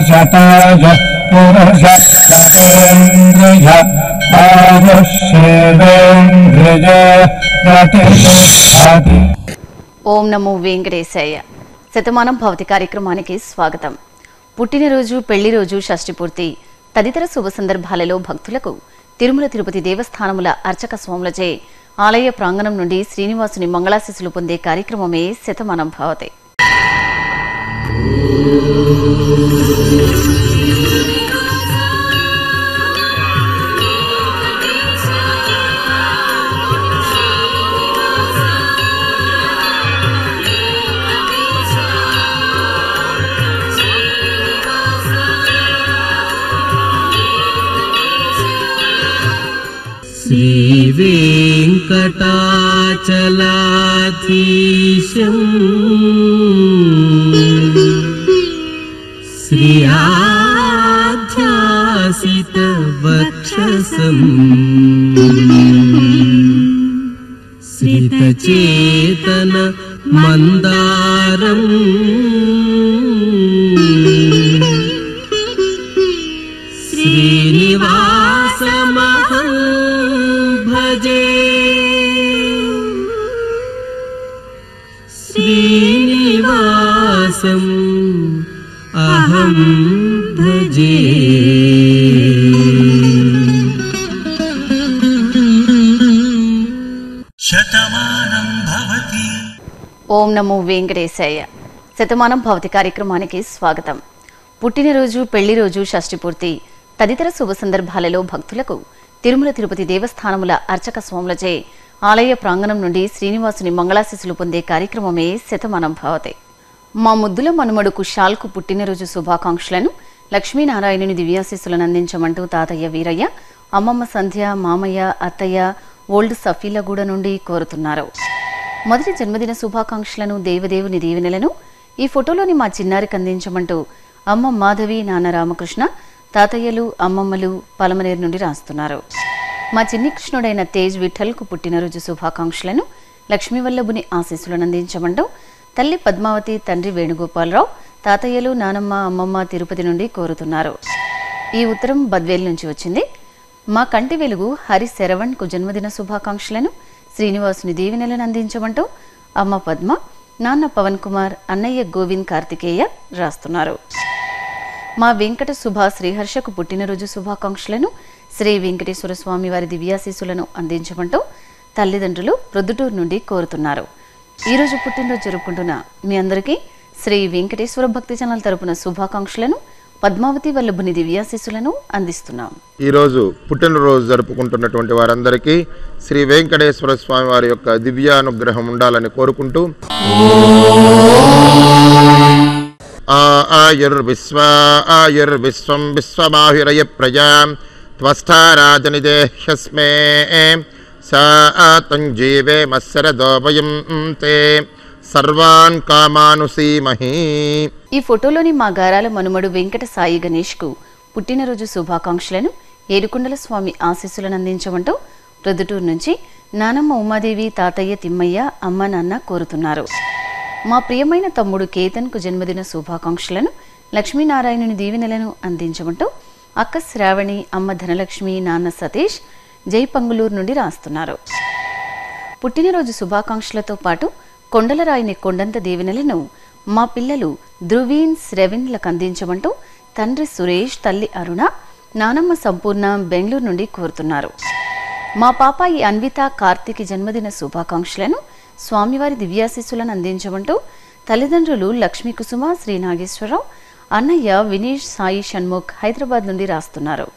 शतमानं भवति शताय पुरुष शतेन्द्रिय आयुष्येवेन्द्रिय प्रतिष्ठति ఓం నమో వెంకటేశాయ శతమానం భవతి కార్యక్రమానికి స్వాగతం పుట్టినరోజు పెళ్లి రోజు షష్ఠి పూర్తి తదితర శుభ సందర్భాలలో భక్తులకు తిరుమల తిరుపతి దేవస్థానముల అర్చక స్వాములచే ఆలయ ప్రాంగణం నుండి శ్రీనివాసుని మంగళాశిసులు పొందే కార్యక్రమమే శతమానం భవతి श्रीवेङ्कटाचलाधीशम् श्रियाध्यासितवक्षसम् श्रितचेतन मन्दारम्। श्रीनिवासमहं भजे श्रीनिवासम् ఓం నమో వెంకటేశయ్య శతమానం భవతి కార్యక్రమానికి స్వాగతం. పుట్టినరోజు పెళ్ళి రోజు షష్ఠి పూర్తి తదితర శుభ సందర్భాలలో భక్తులకు తిరుమల తిరుపతి దేవస్థానముల అర్చక స్వాములచే ఆలయ ప్రాంగణం నుండి శ్రీనివాసుని మంగళాశిసులు పొందే కార్యక్రమమే శతమానం భవతి. మా ముద్దుల మనుమడుకు షాల్కు పుట్టినరోజు శుభాకాంక్షలను లక్ష్మీనారాయణుని దివ్యాశీస్సులను అందించమంటూ తాతయ్య వీరయ్య అమ్మమ్మ సంధ్య మామయ్య అత్తయ్య ఓల్డ్ సఫీలగూడ నుండి కోరుతున్నారు. మొదటి జన్మదిన శుభాకాంక్షలను దేవదేవుని దీవెనలను ఈ ఫోటోలోని మా చిన్నారికి అందించమంటూ అమ్మ మాధవి నాన్న రామకృష్ణ తాతయ్యలు అమ్మమ్మలు పలమనేరు నుండి రాస్తున్నారు. మా చిన్ని కృష్ణుడైన తేజ్ విఠల్కు పుట్టినరోజు శుభాకాంక్షలను లక్ష్మీవల్లభుని ఆశీస్సులను అందించమంటూ తల్లి పద్మావతి తండ్రి వేణుగోపాలరావు తాతయ్యలు నానమ్మ అమ్మమ్మ తిరుపతి నుండి కోరుతున్నారు. ఈ ఉత్తరం బద్వేల్ నుంచి వచ్చింది. మా కంటి వెలుగు హరి శరవణ్కు జన్మదిన శుభాకాంక్షలను శ్రీనివాసుని దీవెనలను అందించమంటూ అమ్మ పద్మ నాన్న పవన్ కుమార్ అన్నయ్య గోవింద్ కార్తికేయ రాస్తున్నారు. మా వెంకట సుభా శ్రీహర్షకు పుట్టినరోజు శుభాకాంక్షలను శ్రీ వెంకటేశ్వర స్వామి వారి దివ్యాశీసులను అందించమంటూ తల్లిదండ్రులు ప్రొద్దుటూరు నుండి కోరుతున్నారు. ఈరోజు పుట్టినరోజు జరుపుకుంటున్న మీ అందరికీ శ్రీ వెంకటేశ్వర భక్తి ఛానల్ తరపున శుభాకాంక్షలను పద్మావతి వల్లభుని దివ్యాశీసులను అందిస్తున్నాం. ఈరోజు పుట్టినరోజు జరుపుకుంటున్నటువంటి వారందరికీ శ్రీ వెంకటేశ్వర స్వామి వారి యొక్క దివ్యానుగ్రహం ఉండాలని కోరుకుంటూ ఆ ఆయుర్విశ్వ ఆయుర్విశ్వం విశ్వమాహిరయ ప్రజా త్వస్థారాజనిదేహ్యస్మే సా తంజీవే మత్సరదోభయం తే సర్వాన్ కామానుసీమహి ఈ ఫోటోలోని మా గారాల మనుమడు వెంకట సాయి గణేష్కు పుట్టినరోజు శుభాకాంక్షలను ఏడుకొండల స్వామి ఆశీస్సులను అందించమంటూ ప్రొద్దుటూరు నుంచి నానమ్మ ఉమాదేవి తాతయ్య తిమ్మయ్య అమ్మ నాన్న కోరుతున్నారు. మా ప్రియమైన తమ్ముడు కేతన్కు జన్మదిన శుభాకాంక్షలను లక్ష్మీనారాయణుని దీవెనలను అందించమంటూ అక్క శ్రావణి అమ్మ ధనలక్ష్మి నాన్న సతీష్ జై పంగులూరు నుండి రాస్తున్నారు. పుట్టినరోజు శుభాకాంక్షలతో పాటు కొండలరాయిని కొండంత దీవెనలను మా పిల్లలు ధృవీన్ శ్రవిన్లకు అందించమంటూ తండ్రి సురేష్ తల్లి అరుణ నానమ్మ సంపూర్ణ బెంగళూరు నుండి కోరుతున్నారు. మా పాపాయి అన్విత కార్తీకి జన్మదిన శుభాకాంక్షలను స్వామివారి దివ్యాశీస్సులను అందించమంటూ తల్లిదండ్రులు లక్ష్మీ కుసుమ శ్రీ నాగేశ్వరరావు అన్నయ్య వినీష్ సాయి షణ్ముఖ్ హైదరాబాద్ నుండి రాస్తున్నారు.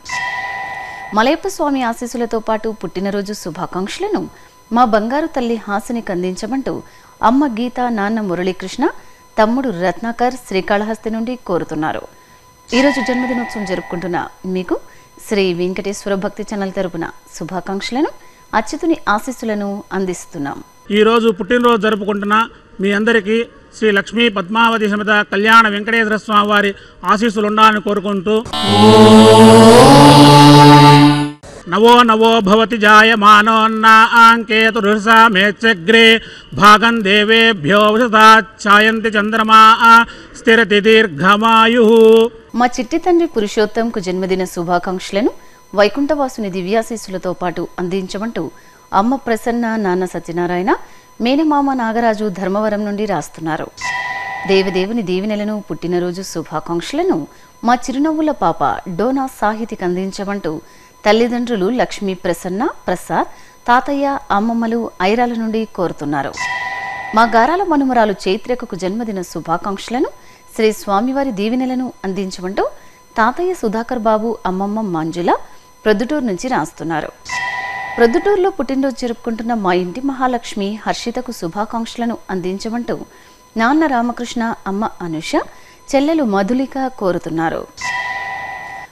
మలయప్ప స్వామి ఆశీస్సులతో పాటు పుట్టినరోజు శుభాకాంక్షలను మా బంగారు తల్లి హాసినికి అందించమంటూ అమ్మ గీత నాన్న మురళీకృష్ణ తమ్ముడు రత్నాకర్ శ్రీకాళహస్తి నుండి కోరుతున్నారు. ఈరోజు జన్మదినోత్సవం జరుపుకుంటున్న మీకు శ్రీ వెంకటేశ్వర భక్తి ఛానల్ తరపున శుభాకాంక్షలను అచ్యుతుని ఆశీస్సులను అందిస్తున్నాం. ఈరోజు పుట్టినరోజు జరుపుకుంటున్న మీ అందరికీ శ్రీ లక్ష్మీ పద్మావతి సమేత కళ్యాణ వెంకటేశ్వర స్వామి వారి ఆశీస్సులు ఉండాలని కోరుకుంటూ నవో నవో భవతి జాయమానోన్న ఆంకేతురుసా మేచ్చగ్రే భాగం దేవేభ్యో ఛాయంతి చంద్రమా స్థిరతి దీర్ఘమాయు. మా చిట్టి తండ్రి పురుషోత్తంకు జన్మదిన శుభాకాంక్షలను వైకుంఠవాసుని దివ్యాశీస్సులతో పాటు అందించమంటూ అమ్మ ప్రసన్న నాన్న సత్యనారాయణ మేనమామ నాగరాజు ధర్మవరం నుండి రాస్తున్నారు. దేవదేవుని దీవెనలను పుట్టినరోజు శుభాకాంక్షలను మా చిరునవ్వుల పాప డోనా సాహితికి అందించమంటూ తల్లిదండ్రులు లక్ష్మీ ప్రసన్న ప్రసాద్ తాతయ్య అమ్మమ్మలు ఐరాల నుండి కోరుతున్నారు. మా గారాల మనుమరాలు చైత్రకకు జన్మదిన శుభాకాంక్షలను శ్రీ స్వామివారి దీవెనలను అందించమంటూ తాతయ్య సుధాకర్ బాబు అమ్మమ్మ మంజుల ప్రొద్దుటూరు నుంచి రాస్తున్నారు. ప్రొద్దుటూరులో పుట్టినరోజు జరుపుకుంటున్న మా ఇంటి మహాలక్ష్మి హర్షితకు శుభాకాంక్షలను అందించమంటూ నాన్న రామకృష్ణ అమ్మ అనుష చెల్లెలు మధులిక కోరుతున్నారు.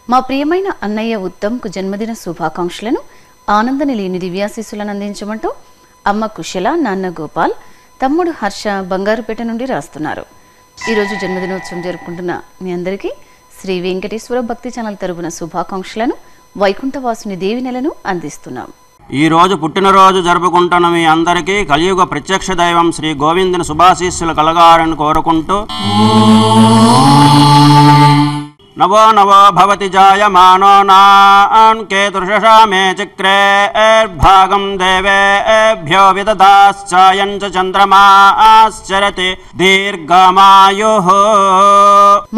మా ప్రియమైన అన్నయ్య ఉత్తమ్కు జన్మదిన శుభాకాంక్షలను ఆనంద నిలియని దివ్యాశీస్సులను అందించమంటూ అమ్మ కుశల నాన్న గోపాల్ తమ్ముడు హర్ష బంగారుపేట నుండి రాస్తున్నారు. ఈరోజు జన్మదినోత్సవం జరుపుకుంటున్న మీ అందరికీ శ్రీ వెంకటేశ్వర భక్తి ఛానల్ తరపున శుభాకాంక్షలను వైకుంఠవాసుని దేవి నెలను అందిస్తున్నాం. ఈ రోజు పుట్టినరోజు జరుపుకుంటున్న మీ అందరికీ కలియుగ ప్రత్యక్ష దైవం శ్రీ గోవిందుని శుభాశీస్సులు కలగాలని కోరుకుంటూ నవో నవో భవతి జాయమానో నాన్ కేతుర్షషా మే చక్రే భాగం దేవేభ్యో విదదాశ్చాయం చ చంద్రమాశ్చరతి దీర్ఘమాయు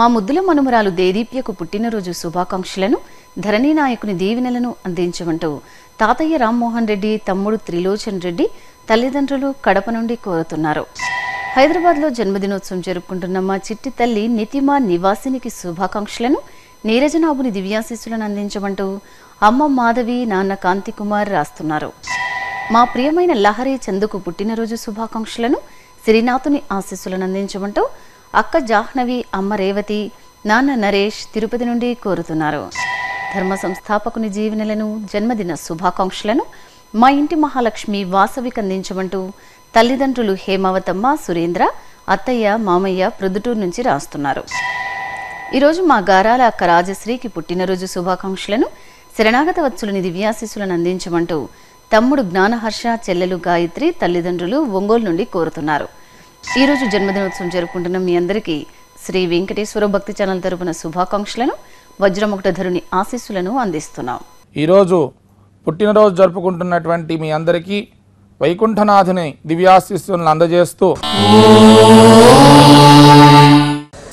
మా ముద్దుల మనుమరాలు దేదీప్యకు పుట్టినరోజు శుభాకాంక్షలను ధరణి నాయకుని దీవెనలను అందించమంటూ తాతయ్య రామ్మోహన్ రెడ్డి తమ్ముడు త్రిలోచన్ రెడ్డి తల్లిదండ్రులు కడప నుండి కోరుతున్నారు. హైదరాబాద్లో జన్మదినోత్సవం జరుపుకుంటున్న మా చిట్టి తల్లి నితిమా నివాసినికి శుభాకాంక్షలను నీరజనాభుని దివ్యాశీస్సులను అందించమంటూ అమ్మ మాధవి నాన్న కాంతి కుమార్ రాస్తున్నారు. మా ప్రియమైన లహరి చందుకు పుట్టినరోజు శుభాకాంక్షలను శ్రీనాథుని ఆశీస్సులను అందించమంటూ అక్క జాహ్నవి అమ్మ రేవతి నాన్న నరేష్ తిరుపతి నుండి కోరుతున్నారు. ధర్మ సంస్థాపకుని జీవనలను జన్మదిన శుభాకాంక్షలను మా ఇంటి మహాలక్ష్మి వాసవికి అందించమంటూ తల్లిదండ్రులు హేమావతమ్మ సురేంద్ర అత్తయ్య మామయ్య ప్రొద్దుటూరు నుంచి రాస్తున్నారు. ఈరోజు మా గారాల అక్క రాజశ్రీకి పుట్టినరోజు శుభాకాంక్షలను శరణాగత వచ్చులని దివ్యాశీస్సులను అందించమంటూ తమ్ముడు జ్ఞానహర్ష చెల్లెలు గాయత్రి తల్లిదండ్రులు ఒంగోలు నుండి కోరుతున్నారు. ఈరోజు జన్మదినోత్సవం జరుపుకుంటున్న మీ అందరికీ శ్రీ వెంకటేశ్వర భక్తి ఛానల్ తరపున శుభాకాంక్షలను వజ్రముకుటధరుని ఆశీస్సులను అందిస్తున్నాం. ఈరోజు పుట్టినరోజు జరుపుకుంటున్నటువంటి మీ అందరికీ వైకుంఠనాథుని దివ్యాశిస్సులను అందజేస్తూ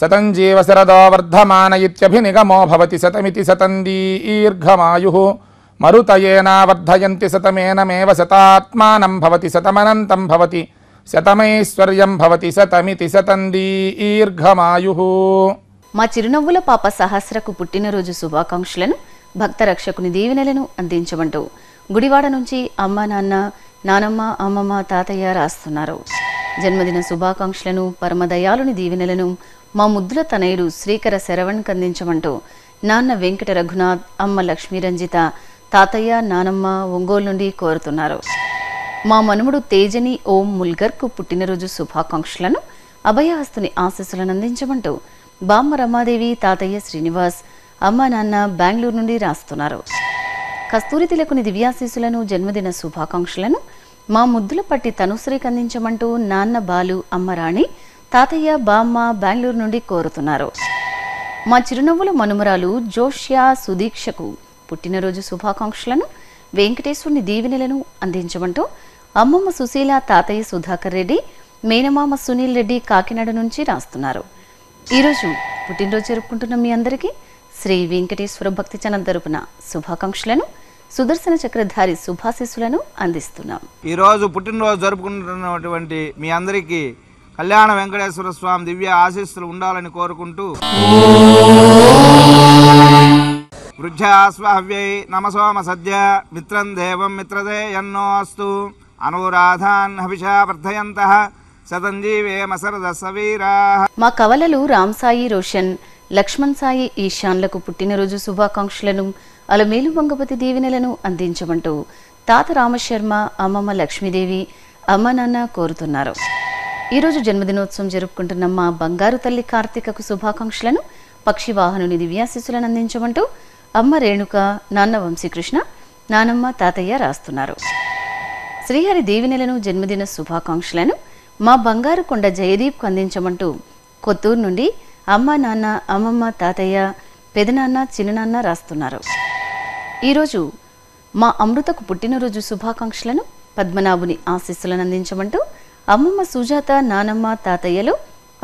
శతం జీవ శరదో వర్ధమాన ఇత్యభినిగమో భవతి శతమితి శతం దీర్ఘమాయు మరుతయేనా వర్ధయంతి శతమేనమేవ శతాత్మానం భవతి శతమనంతం భవతి శతమైశ్వర్యం భవతి శతమితి శతం దీర్ఘమాయు మా చిరునవ్వుల పాప సహస్రకు పుట్టినరోజు శుభాకాంక్షలను భక్త రక్షకుని దీవెనలను అందించమంటూ గుడివాడ నుంచి అమ్మ నాన్న నానమ్మ అమ్మమ్మ తాతయ్య రాస్తున్నారు. జన్మదిన శుభాకాంక్షలను పరమదయాలుని దీవెనలను మా ముద్దుల తనయుడు శ్రీకర శరవణ్ కందించమంటూ నాన్న వెంకట రఘునాథ్ అమ్మ లక్ష్మీరంజిత తాతయ్య నానమ్మ ఒంగోలు నుండి కోరుతున్నారు. మా మనుమడు తేజని ఓం ముల్గర్కు పుట్టినరోజు శుభాకాంక్షలను అభయహస్తుని ఆశీస్సులను అందించమంటూ బామ్మ రమాదేవి తాతయ్య శ్రీనివాస్ అమ్మ నాన్న బెంగళూరు నుండి రాస్తున్నారు. కస్తూరి తిలకుని దివ్యాశీసులను జన్మదిన శుభాకాంక్షలను మా ముద్దుల పట్టి తనుశ్రీకి అందించమంటూ నాన్న బాలు అమ్మరాణి తాతయ్య బామ్మ బెంగళూరు నుండి కోరుతున్నారు. మా చిరునవ్వుల మనుమరాలు జోష్యా సుదీక్షకు పుట్టినరోజు శుభాకాంక్షలను వెంకటేశ్వరుని దీవెనలను అందించమంటూ అమ్మమ్మ సుశీల తాతయ్య సుధాకర్ రెడ్డి మేనమామ సునీల్ రెడ్డి కాకినాడ నుంచి రాస్తున్నారు. ఈరోజు పుట్టినరోజు జరుపుకుంటున్న మీ అందరికీ శ్రీ వెంకటేశ్వర భక్తి ఛానల్ తరపున శుభాకాంక్షలను సుదర్శన చక్రధారి శుభాశీస్సులను అందిస్తున్నాం. ఈరోజు పుట్టినరోజు జరుపుకుంటున్నటువంటి మీ అందరికీ కళ్యాణ వెంకటేశ్వర స్వామి దివ్య ఆశీస్సులు ఉండాలని కోరుకుంటూ వృద్ధ్యాస్వావ్యై నమసోమ సద్య మిత్రం దేవం మిత్రదే ఎన్నో అస్తు అనురాధాన్ హవిషా వర్ధయంత మా కవలలు రామ్ సాయి రోషన్ లక్ష్మణ్ సాయి ఈశాన్లకు పుట్టినరోజు శుభాకాంక్షలను అలమేలు వంగపతి దీవెనలను అందించమంటూ తాత రామశర్మ అమ్మమ్మ లక్ష్మీదేవి అమ్మ నాన్న కోరుతున్నారు. ఈరోజు జన్మదినోత్సవం జరుపుకుంటున్న మా బంగారు తల్లి కార్తీకకు శుభాకాంక్షలను పక్షి వాహనుని దివ్యాశిస్సులను అందించమంటూ అమ్మ రేణుక నాన్న వంశీకృష్ణ నానమ్మ తాతయ్య రాస్తున్నారు. శ్రీహరి దేవినెలను జన్మదిన శుభాకాంక్షలను మా బంగారు కొండ జయదీప్కు అందించమంటూ కొత్తూరు నుండి అమ్మ నాన్న అమ్మమ్మ తాతయ్య పెదనాన్న చిన్ననాన్న రాస్తున్నారు. ఈరోజు మా అమృతకు పుట్టినరోజు శుభాకాంక్షలను పద్మనాభుని ఆశీస్సులను అందించమంటూ అమ్మమ్మ సుజాత నానమ్మ తాతయ్యలు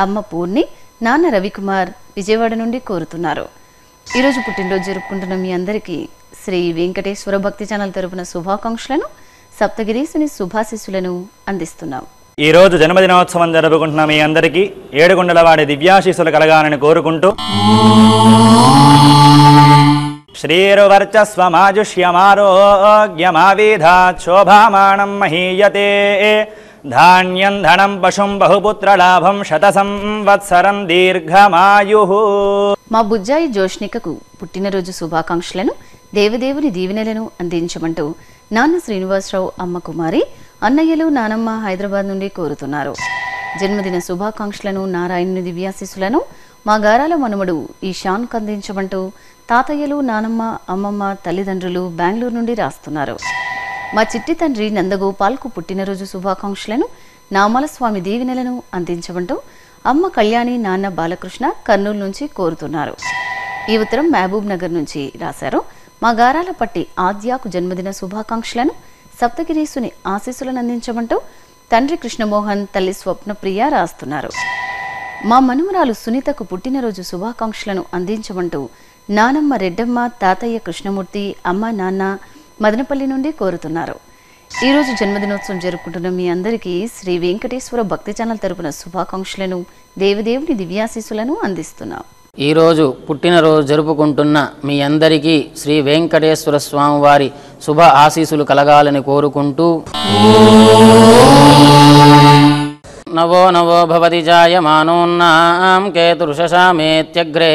అమ్మ పూర్ణి నాన్న రవికుమార్ విజయవాడ నుండి కోరుతున్నారు. ఈరోజు పుట్టినరోజు జరుపుకుంటున్న మీ అందరికీ శ్రీ వెంకటేశ్వర భక్తి ఛానల్ తరపున శుభాకాంక్షలను సప్తగిరీసుని శుభాశీస్సులను అందిస్తున్నాం. ఈరోజు జన్మదినోత్సవం జరుపుకుంటున్న మీ అందరికీ ఏడుగుండల వాడి దివ్యాశీస్సులు కలగాలని కోరుకుంటూ శ్రీరువర్చస్వమాజుష్యమారోగ్యమావిధాత్ శోభామానం మహీయతే. ధాన్యం ధనం పశుం బహుపుత్రలాభం శత సంవత్సరం దీర్ఘమాయు. మా బుజ్జాయి జోష్నికకు పుట్టినరోజు శుభాకాంక్షలను దేవదేవుని దీవెనలను అందించమంటూ నాన్న శ్రీనివాసరావు అమ్మ కుమారి అన్నయ్యలు నానమ్మ హైదరాబాద్ నుండి కోరుతున్నారు. జన్మదిన శుభాకాంక్షలను నారాయణుని దివ్యాశీస్సులను మా గారాల మనుమడు ఈశాన్కు అందించమంటూ తాతయ్యలు నానమ్మ అమ్మమ్మ తల్లిదండ్రులు బెంగళూరు నుండి రాస్తున్నారు. మా చిట్టి తండ్రి నందగోపాల్కు పుట్టినరోజు శుభాకాంక్షలను నామలస్వామి దీవెనలను అందించమంటూ అమ్మ కళ్యాణి నాన్న బాలకృష్ణ కర్నూలు నుంచి కోరుతున్నారు. ఈ ఉత్తరం మహబూబ్ నగర్ నుంచి రాశారు. మా గారాల పట్టి ఆద్యాకు జన్మదిన శుభాకాంక్షలను సప్తగిరీసుని ఆశీస్సులను అందించమంటూ తండ్రి కృష్ణమోహన్ తల్లి స్వప్నప్రియ రాస్తున్నారు. మా మనుమరాలు సునీతకు పుట్టినరోజు శుభాకాంక్షలను అందించమంటూ నానమ్మ రెడ్డమ్మ తాతయ్య కృష్ణమూర్తి అమ్మ నాన్న మదనపల్లి నుండి కోరుతున్నారు. ఈరోజు జన్మదినోత్సవం జరుపుకుంటున్న మీ అందరికీ శ్రీ వెంకటేశ్వర భక్తి ఛానల్ తరపున శుభాకాంక్షలను దేవదేవుని దివ్యాశీస్సులను అందిస్తున్నాం. ఈరోజు పుట్టినరోజు జరుపుకుంటున్న మీ అందరికీ శ్రీ వెంకటేశ్వర స్వామివారి శుభ ఆశీసులు కలగాలని కోరుకుంటూ నవో నవో భవతి జాయమానోన్నాం కేతురుషశామేత్యగ్రే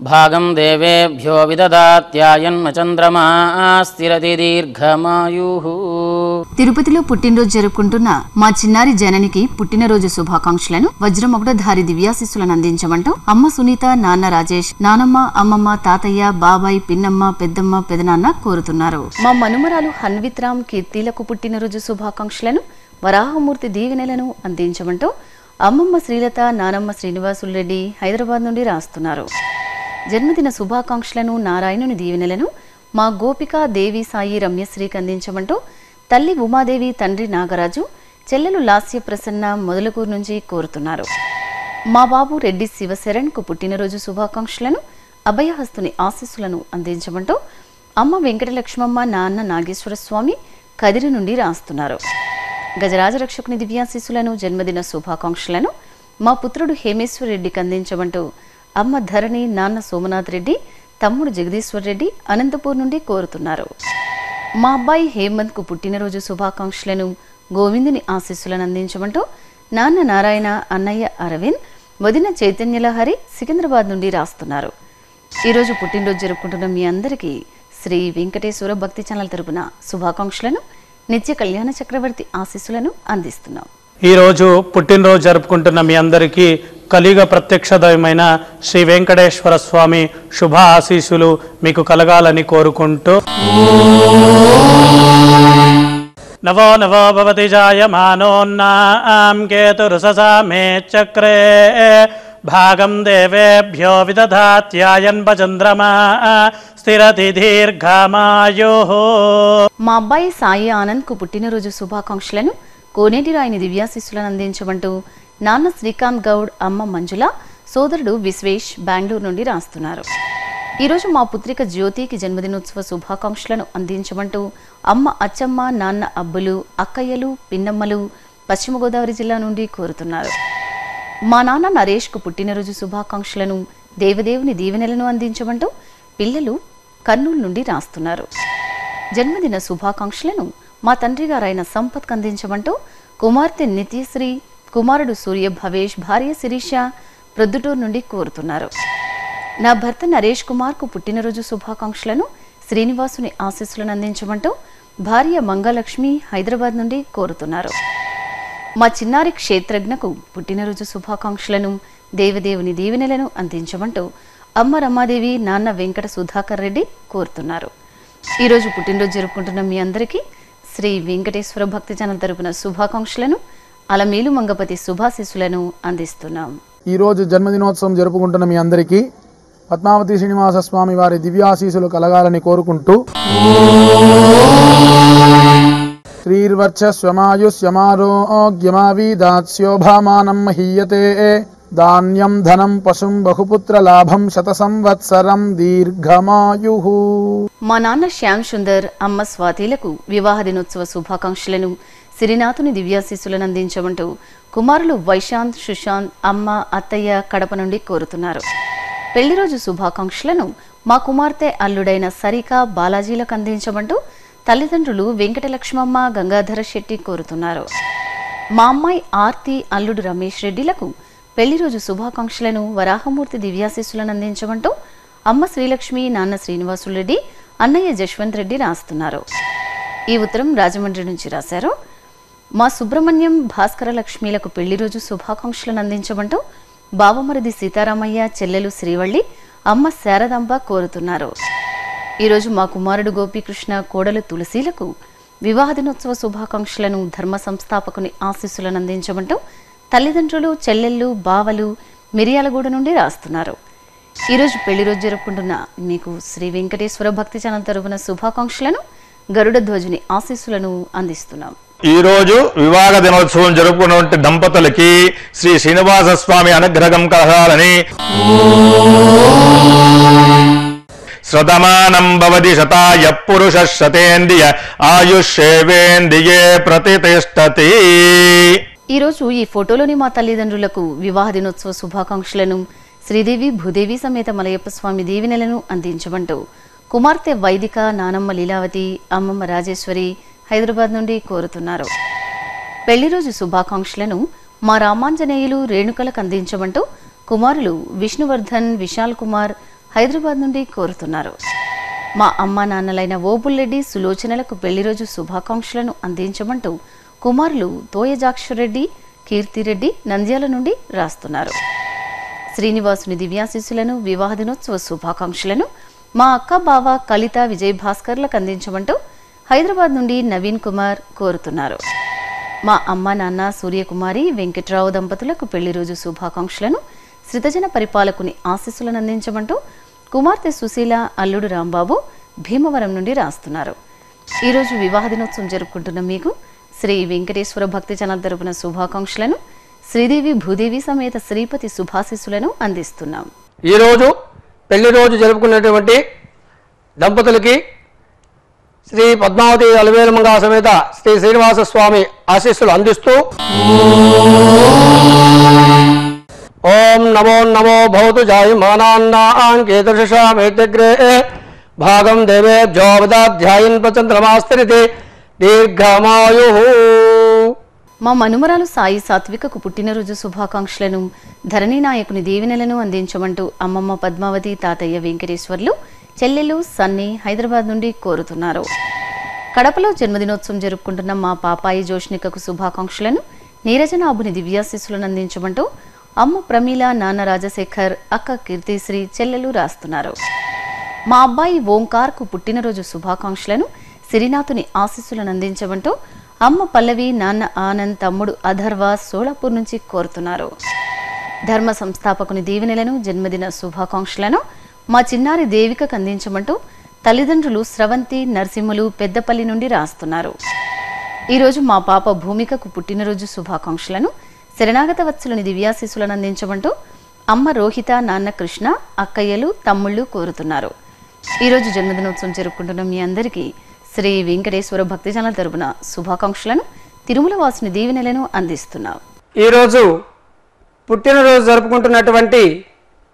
భాగం దేవేభ్యో విదదాత్యాయన్మ చంద్రమా స్థిరతి దీర్ఘమాయు. తిరుపతిలో పుట్టినరోజు జరుపుకుంటున్న మా చిన్నారి జననికి పుట్టినరోజు శుభాకాంక్షలను వజ్రమొగడధారి దివ్యాశిస్సులను అందించమంటూ అమ్మ సునీత నాన్న రాజేష్ నానమ్మ అమ్మమ్మ తాతయ్య బాబాయ్ పిన్నమ్మ పెద్దమ్మ పెదనాన్న కోరుతున్నారు. మా మనుమరాలు హన్విత్రామ్ కీర్తిలకు పుట్టినరోజు శుభాకాంక్షలను వరాహమూర్తి దీవెనలను అందించమంటూ అమ్మమ్మ శ్రీలత నానమ్మ శ్రీనివాసులు రెడ్డి హైదరాబాద్ నుండి రాస్తున్నారు. జన్మదిన శుభాకాంక్షలను నారాయణుని దీవెనలను మా గోపిక దేవి సాయి రమ్యశ్రీకి అందించమంటూ తల్లి ఉమాదేవి తండ్రి నాగరాజు చెల్లెలు లాస్య ప్రసన్న మొదలకూరు నుంచి కోరుతున్నారు. మా బాబు రెడ్డి శివశరణ్కు పుట్టినరోజు శుభాకాంక్షలను అభయహస్తుని ఆశీస్సులను అందించమంటూ అమ్మ వెంకటలక్ష్మమ్మ నాన్న నాగేశ్వర స్వామి కదిరి నుండి రాస్తున్నారు. గజరాజ రక్షకుని దివ్యాశీస్సులను జన్మదిన శుభాకాంక్షలను మా పుత్రుడు హేమేశ్వర్ రెడ్డికి అందించమంటూ అమ్మ ధరణి నాన్న సోమనాథ్ రెడ్డి తమ్ముడు జగదీశ్వర్ రెడ్డి అనంతపూర్ నుండి కోరుతున్నారు. మా అబ్బాయి హేమంత్కు పుట్టినరోజు శుభాకాంక్షలను గోవిందుని ఆశీస్సులను అందించమంటూ నాన్న నారాయణ అన్నయ్య అరవింద్ వదిన చైతన్యలహరి సికింద్రాబాద్ నుండి రాస్తున్నారు. ఈరోజు పుట్టినరోజు జరుపుకుంటున్న మీ అందరికీ శ్రీ వెంకటేశ్వర భక్తి ఛానల్ తరపున శుభాకాంక్షలను నిత్య కళ్యాణ చక్రవర్తి ఆశీస్సులను అందిస్తున్నాం. ఈరోజు పుట్టినరోజు జరుపుకుంటున్న మీ అందరికీ కలిగ ప్రత్యక్ష దైవమైన శ్రీ వెంకటేశ్వర స్వామి శుభ ఆశీస్సులు మీకు కలగాలని కోరుకుంటూ. నవో నవో భవతి జాయమానోన్నాం కేతురుససామే చక్రే. భాగం దేవేభ్యో విదధాత్యాయన్ప చంద్రమా స్థిరతి దీర్ఘమాయో మా అబ్బాయి సాయి ఆనంద్కు పుట్టినరోజు శుభాకాంక్షలను కోనేటి రాయిని దివ్యాశిస్సులను అందించమంటూ నాన్న శ్రీకాంత్ గౌడ్ అమ్మ మంజుల సోదరుడు విశ్వేష్ బెంగళూరు నుండి రాస్తున్నారు. ఈరోజు మా పుత్రిక జ్యోతికి జన్మదినోత్సవ శుభాకాంక్షలను అందించమంటూ అమ్మ అచ్చమ్మ నాన్న అబ్బులు అక్కయ్యలు పిన్నమ్మలు పశ్చిమ గోదావరి జిల్లా నుండి కోరుతున్నారు. మా నాన్న నరేష్కు పుట్టినరోజు శుభాకాంక్షలను దేవదేవుని దీవెనలను అందించమంటూ పిల్లలు కర్నూలు నుండి రాస్తున్నారు. జన్మదిన శుభాకాంక్షలను మా తండ్రి గారైన సంపత్ అందించమంటూ కుమార్తె నిత్యశ్రీ కుమారుడు సూర్య భవేష్ భార్య శిరీష ప్రొద్దుటూరు నుండి కోరుతున్నారు. నా భర్త నరేష్ కుమార్కు పుట్టినరోజు శుభాకాంక్షలను శ్రీనివాసుని ఆశీస్సులను అందించమంటూ భార్య మంగళలక్ష్మి హైదరాబాద్ నుండి కోరుతున్నారు. మా చిన్నారి క్షేత్రజ్ఞకు పుట్టినరోజు శుభాకాంక్షలను దేవదేవుని దీవెనలను అందించమంటూ అమ్మ రమాదేవి నాన్న వెంకట సుధాకర్ రెడ్డి కోరుతున్నారు. ఈరోజు పుట్టినరోజు జరుపుకుంటున్న మీ అందరికీ శ్రీ వెంకటేశ్వర భక్తి జనం తరపున శుభాకాంక్షలను అలమేలు మంగపతి శుభాశీస్సులను అందిస్తున్నాం. ఈరోజు జన్మదినోత్సవం జరుపుకుంటున్న మీ అందరికీ పద్మావతి శ్రీనివాస స్వామి వారి దివ్యాశీసులు కలగాలని కోరుకుంటూ శ్రీర్వర్చస్వమాయుష్యమారోగ్యమావీదాస్యోభామానం మహీయతే. ధాన్యం ధనం పశుం బహుపుత్ర లాభం శత సంవత్సరం దీర్ఘమాయు. మా నాన్న శ్యామ్ సుందర్ అమ్మ స్వాతిలకు వివాహ దినోత్సవ శుభాకాంక్షలను సిరినాథుని దివ్యాశీస్సులను అందించమంటూ కుమారులు వైశాంత్ సుశాంత్ అమ్మ అత్తయ్య కడప నుండి కోరుతున్నారు. పెళ్ళి రోజు శుభాకాంక్షలను మా కుమార్తె అల్లుడైన సరిక బాలాజీలకు అందించమంటూ తల్లిదండ్రులు వెంకటలక్ష్మమ్మ గంగాధర శెట్టి కోరుతున్నారు. మా అమ్మాయి ఆర్తి అల్లుడు రమేష్ రెడ్డిలకు పెళ్ళి రోజు శుభాకాంక్షలను వరాహమూర్తి దివ్యాశీస్సులను అందించమంటూ అమ్మ శ్రీలక్ష్మి నాన్న శ్రీనివాసులు రెడ్డి అన్నయ్య జశ్వంత్ రెడ్డి రాస్తున్నారు. ఈ ఉత్తరం రాజమండ్రి నుంచి రాశారు. మా సుబ్రహ్మణ్యం భాస్కర లక్ష్మీలకు పెళ్ళి రోజు శుభాకాంక్షలను అందించమంటూ బావమరిది సీతారామయ్య చెల్లెలు శ్రీవల్లి అమ్మ శారదాంబ కోరుతున్నారు. ఈరోజు మా కుమారుడు గోపీకృష్ణ కోడలు తులసీలకు వివాహ దినోత్సవ శుభాకాంక్షలను ధర్మ సంస్థాపకుని ఆశీస్సులను అందించమంటూ తల్లిదండ్రులు చెల్లెళ్ళు బావలు మిరియాలగూడ నుండి రాస్తున్నారు. ఈరోజు పెళ్ళి రోజు జరుపుకుంటున్న మీకు శ్రీ వెంకటేశ్వర భక్తి ఛానల్ తరపున శుభాకాంక్షలను గరుడ ధ్వజుని ఆశీస్సులను అందిస్తున్నాం. ఈ రోజు వివాహ దినోత్సవం జరుపుకున్నటువంటి దంపతులకి శ్రీ శ్రీనివాస స్వామి అనుగ్రహం కలగాలని శ్రతమానం భవతి శతాయ పురుష శతేంద్రియ ఆయుష్యేవేంద్రియే ప్రతిష్టతి ఈరోజు ఈ ఫోటోలోని మా తల్లిదండ్రులకు వివాహ దినోత్సవ శుభాకాంక్షలను శ్రీదేవి భూదేవి సమేత మలయప్ప స్వామి దీవెనలను అందించమంటూ కుమార్తె వైదిక నానమ్మ లీలావతి అమ్మమ్మ రాజేశ్వరి హైదరాబాద్ నుండి కోరుతున్నారు. పెళ్ళి రోజు శుభాకాంక్షలను మా రామాంజనేయులు రేణుకలకు అందించమంటూ కుమారులు విష్ణువర్ధన్ విశాల్ కుమార్ హైదరాబాద్ నుండి కోరుతున్నారు. మా అమ్మా నాన్నలైన ఓబుల్రెడ్డి సులోచనలకు పెళ్ళి రోజు శుభాకాంక్షలను అందించమంటూ కుమారులు తోయజాక్షరెడ్డి కీర్తిరెడ్డి నంద్యాల నుండి రాస్తున్నారు. శ్రీనివాసుని దివ్యాశిస్సులను వివాహ దినోత్సవ శుభాకాంక్షలను మా అక్క బావ కలిత విజయ్ భాస్కర్లకు అందించమంటూ హైదరాబాద్ నుండి నవీన్ కుమార్ కోరుతున్నారు. మా అమ్మ నాన్న సూర్యకుమారి వెంకట్రావు దంపతులకు పెళ్ళి రోజు శుభాకాంక్షలను సృతజన పరిపాలకుని ఆశీస్సులను అందించమంటూ కుమార్తె సుశీల అల్లుడు రాంబాబు భీమవరం నుండి రాస్తున్నారు. ఈరోజు వివాహ దినోత్సవం జరుపుకుంటున్న మీకు శ్రీ వెంకటేశ్వర భక్తి ఛానల్ తరపున శుభాకాంక్షలను శ్రీదేవి భూదేవి సమేత శ్రీపతి శుభాశీస్సులను అందిస్తున్నాం. ఈరోజు పెళ్ళి రోజు జరుపుకున్నటువంటి దంపతులకి శ్రీ పద్మావతి అలవేలమంగా సమేత శ్రీ శ్రీనివాస స్వామి ఆశీస్సులు అందిస్తూ ఓం నమో నమో భవతు జాయమానాన్నాంకేతృషామేతగ్రే భాగం దేవేభ్యోవదాధ్యాయన్ ప్రచంద్రమాస్తరితే దీర్ఘమాయు. మా మనుమరాలు సాయి సాత్వికకు పుట్టినరోజు శుభాకాంక్షలను ధరణి నాయకుని దీవెనలను అందించమంటూ అమ్మమ్మ పద్మావతి తాతయ్య వెంకటేశ్వర్లు చెల్లెలు సన్ని హైదరాబాద్ నుండి కోరుతున్నారు. కడపలో జన్మదినోత్సవం జరుపుకుంటున్న మా పాపాయి జోష్నికకు శుభాకాంక్షలను నీరజనాభుని దివ్యాశీస్సులను అందించమంటూ అమ్మ ప్రమీల నాన్న రాజశేఖర్ అక్క కీర్తిశ్రీ చెల్లెలు రాస్తున్నారు. మా అబ్బాయి ఓంకార్కు పుట్టినరోజు శుభాకాంక్షలను సిరినాథుని ఆశీస్సులను అందించమంటూ అమ్మ పల్లవి నాన్న ఆనంద్ తమ్ముడు అధర్వ సోలాపూర్ నుంచి కోరుతున్నారు. ధర్మ సంస్థాపకుని దీవెనలను జన్మదిన శుభాకాంక్షలను మా చిన్నారి దేవికకు అందించమంటూ తల్లిదండ్రులు స్రవంతి నరసింహులు పెద్దపల్లి నుండి రాస్తున్నారు. ఈరోజు మా పాప భూమికకు పుట్టినరోజు శుభాకాంక్షలను శరణాగత వత్సలని దివ్యాశీసులను అందించమంటూ అమ్మ రోహిత నాన్న కృష్ణ అక్కయ్యలు తమ్ముళ్ళు కోరుతున్నారు. ఈరోజు జన్మదినోత్సవం జరుపుకుంటున్న మీ అందరికీ శ్రీ వెంకటేశ్వర భక్తి జనాల తరపున శుభాకాంక్షలను తిరుమల వాసుని దీవెనలను అందిస్తున్నాం. ఈరోజు పుట్టినరోజు జరుపుకుంటున్నటువంటి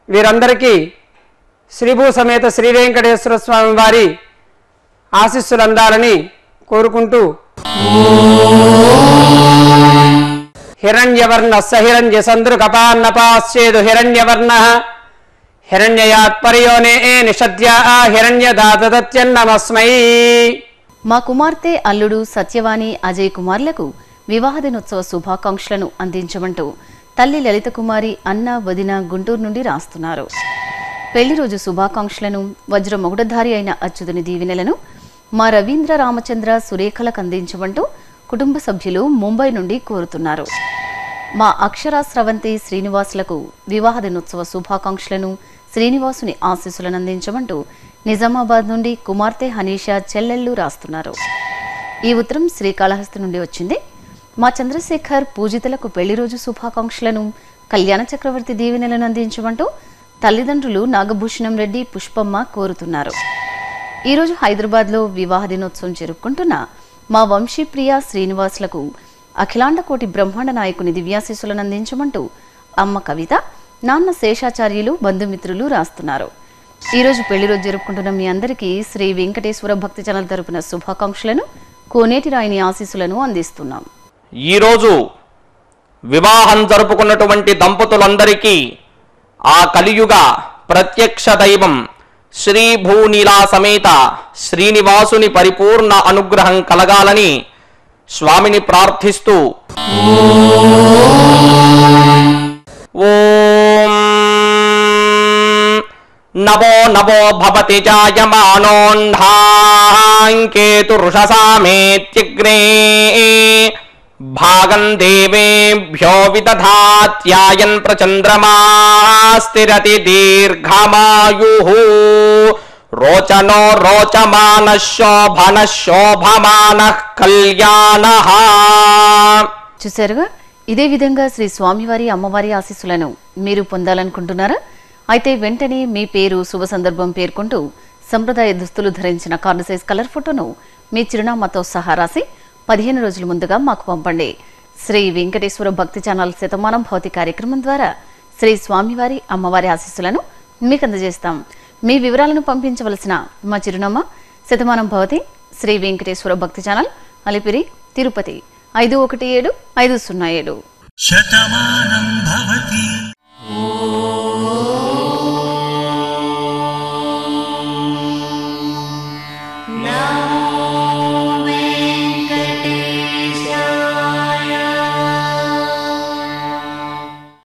వీరందరికీ శ్రీభూ సమేత శ్రీ వెంకటేశ్వర స్వామి వారి ఆశీస్సులు అందాలని కోరుకుంటూ హిరణ్యవర్ణ సహిరణ్య సంద్రు కపాన్నపాశ్చేదు హిరణ్యవర్ణ. హిరణ్యయాత్పర్యోనే నిషద్యా హిరణ్యదాతత్యన్నమస్మై మా కుమార్తె అల్లుడు సత్యవాణి అజయ్ కుమార్లకు వివాహ దినోత్సవ శుభాకాంక్షలను అందించమంటూ తల్లి లలిత కుమారి అన్న వదిన గుంటూరు నుండి రాస్తున్నారు. పెళ్ళి రోజు శుభాకాంక్షలను వజ్ర మొగుడధారి అయిన అచ్యుతుని దీవెనలను మా రవీంద్ర రామచంద్ర సురేఖలకు అందించమంటూ కుటుంబ సభ్యులు ముంబై నుండి కోరుతున్నారు. మా అక్షర స్రవంతి శ్రీనివాసులకు వివాహ దినోత్సవ శుభాకాంక్షలను శ్రీనివాసుని ఆశీస్సులను అందించమంటూ నిజామాబాద్ నుండి కుమార్తె హనీషా చెల్లెళ్ళు రాస్తున్నారు. ఈ ఉత్తరం శ్రీకాళహస్తి నుండి వచ్చింది. మా చంద్రశేఖర్ పూజితులకు పెళ్ళి రోజు శుభాకాంక్షలను కళ్యాణ చక్రవర్తి దీవెనలను అందించమంటూ తల్లిదండ్రులు నాగభూషణం రెడ్డి పుష్పమ్మ కోరుతున్నారు. ఈరోజు హైదరాబాద్లో వివాహ దినోత్సవం జరుపుకుంటున్న మా వంశీప్రియ శ్రీనివాసులకు అఖిలాండ కోటి బ్రహ్మాండ నాయకుని దివ్యాశీసులను అందించమంటూ అమ్మ కవిత నాన్న శేషాచార్యులు బంధుమిత్రులు రాస్తున్నారు. ఈరోజు పెళ్ళి రోజు జరుపుకుంటున్న మీ అందరికీ శ్రీ వెంకటేశ్వర భక్తి ఛానల్ తరపున శుభాకాంక్షలను కోనేటి రాయిని ఆశీస్సులను అందిస్తున్నాం. ఈరోజు వివాహం జరుపుకున్నటువంటి దంపతులందరికీ ఆ కలియుగ ప్రత్యక్ష దైవం శ్రీ భూనీలా సమేత శ్రీనివాసుని పరిపూర్ణ అనుగ్రహం కలగాలని స్వామిని ప్రార్థిస్తూ ఓం నవో నవో భవతి జాయమానోన్ధాంకేతురుషసామేత్యగ్నే భాగం దేవేభ్యో విదధాత్యాయన్ ప్రచంద్రమాస్తిరతి దీర్ఘమాయు. రోచనో రోచమాన శోభన శోభమాన కళ్యాణ. చూశారుగా? ఇదే విధంగా శ్రీ స్వామివారి అమ్మవారి ఆశీస్సులను మీరు పొందాలనుకుంటున్నారా? అయితే వెంటనే మీ పేరు శుభ సందర్భం పేర్కొంటూ సంప్రదాయ దుస్తులు ధరించిన కార్డు సైజ్ కలర్ ఫోటోను మీ చిరునామాతో సహా రాసి పదిహేను రోజుల ముందుగా మాకు పంపండి. శ్రీ వెంకటేశ్వర భక్తి ఛానల్ శతమానం భౌతి కార్యక్రమం ద్వారా శ్రీ స్వామివారి అమ్మవారి ఆశీస్సులను మీకు అందజేస్తాం. మీ వివరాలను పంపించవలసిన మా చిరునామా శతమానం భవతి శ్రీ వెంకటేశ్వర భక్తి ఛానల్ అలిపిరి తిరుపతి ఐదు ఒకటి ఏడు ఐదు సున్నా ఏడు. శతమానం